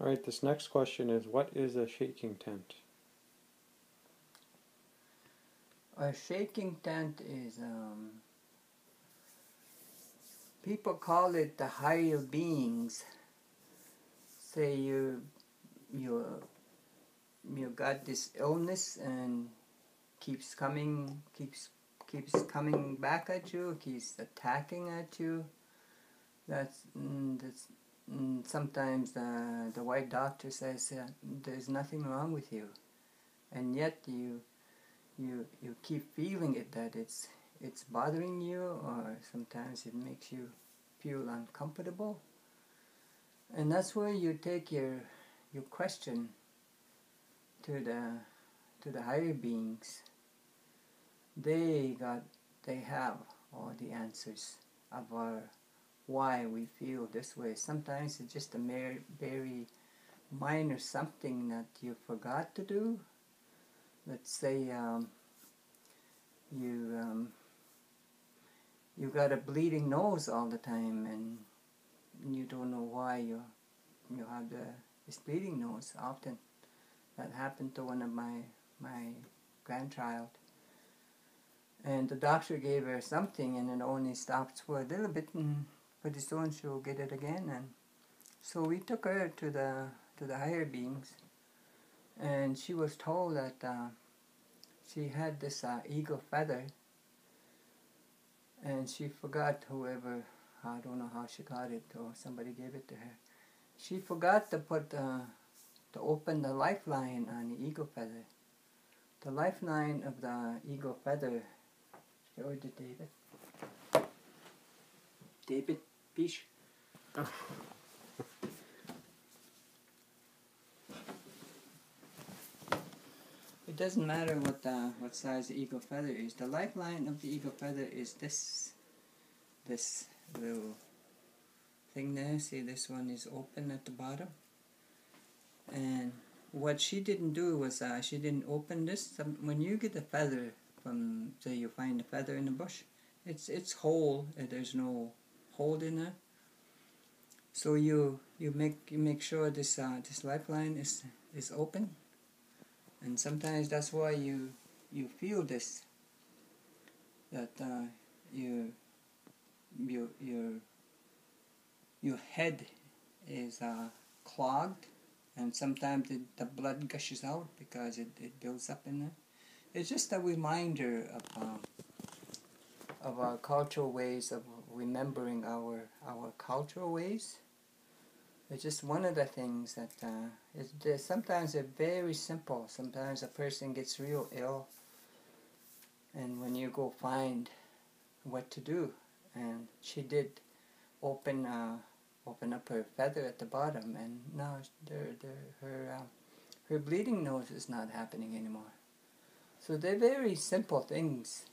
All right, this next question is what is a shaking tent? A shaking tent is, um, people call it the higher beings. Say you, you, you got this illness and keeps coming, keeps, keeps coming back at you, keeps attacking at you. That's, mm, that's mm, sometimes the, the white doctor says uh, there's nothing wrong with you. And yet you you you keep feeling it that it's it's bothering you or sometimes it makes you feel uncomfortable and that's where you take your your question to the to the higher beings they got they have all the answers of our why we feel this way. Sometimes it's just a mere, very minor something that you forgot to do. Let's say um, you um, you got a bleeding nose all the time and you don't know why you you have the this bleeding nose. Often that happened to one of my my grandchild. And the doctor gave her something and it only stopped for a little bit and pretty soon she'll get it again. And so we took her to the to the higher beings. And she was told that uh, she had this uh, eagle feather. And she forgot whoever I don't know how she got it or somebody gave it to her. She forgot to put uh, to open the lifeline on the eagle feather. The lifeline of the eagle feather. It to David Fish It doesn't matter what the, what size the eagle feather is. The lifeline of the eagle feather is this this little thing there. See this one is open at the bottom. And what she didn't do was uh, she didn't open this. When you get a feather from say you find a feather in the bush, it's it's whole. There's no hole in it. So you you make you make sure this uh, this lifeline is is open and sometimes that's why you you feel this that uh, you your your your head is uh, clogged and sometimes the blood gushes out because it, it builds up in there. It's just a reminder of um, of our cultural ways of remembering our our cultural ways it's just one of the things that uh, sometimes they're very simple. Sometimes a person gets real ill, and when you go find what to do, and she did open uh, open up her feather at the bottom, and now they're, they're, her uh, her bleeding nose is not happening anymore. So they're very simple things.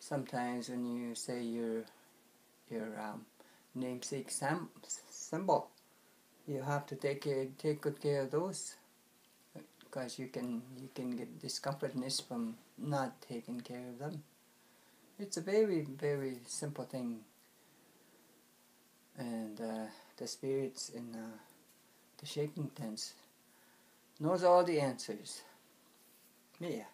Sometimes when you say your your um, namesake symbol you have to take care, take good care of those because you can you can get discomfortness from not taking care of them. It's a very very simple thing, and uh, the spirits in uh, the shaking tents knows all the answers. Yeah.